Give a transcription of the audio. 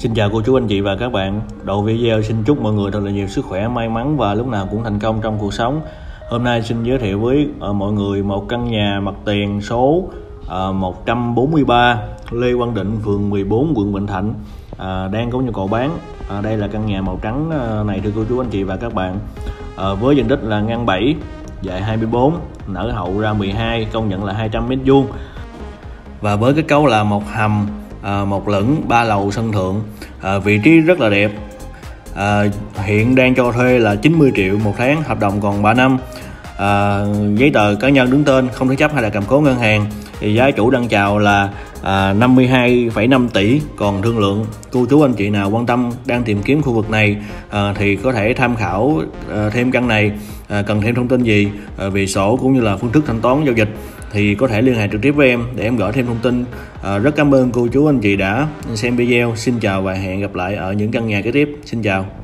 Xin chào cô chú anh chị và các bạn. Đầu video xin chúc mọi người thật là nhiều sức khỏe, may mắn và lúc nào cũng thành công trong cuộc sống. Hôm nay xin giới thiệu với uh, mọi người một căn nhà mặt tiền số ờ, uh, 143 Lê Quang Định, phường 14, quận Bình Thạnh uh, đang có nhu cầu bán. Uh, đây là căn nhà màu trắng uh, này thưa cô chú anh chị và các bạn. Uh, với diện tích là ngang 7, dài 24, nở hậu ra 12, công nhận là 200 m vuông. Và với cái cấu là một hầm à, một lửng ba lầu sân thượng. À, vị trí rất là đẹp. À, hiện đang cho thuê là 90 triệu một tháng hợp đồng còn 3 năm. À, giấy tờ cá nhân đứng tên không thế chấp hay là cầm cố ngân hàng. Thì giá chủ đang chào là à, 52,5 tỷ. Còn thương lượng cô chú anh chị nào quan tâm đang tìm kiếm khu vực này à, thì có thể tham khảo à, thêm căn này. À, cần thêm thông tin gì à, về sổ cũng như là phương thức thanh toán giao dịch thì có thể liên hệ trực tiếp với em để em gửi thêm thông tin. À, rất cảm ơn cô chú anh chị đã xem video. Xin chào và hẹn gặp lại ở những căn nhà kế tiếp. Xin chào.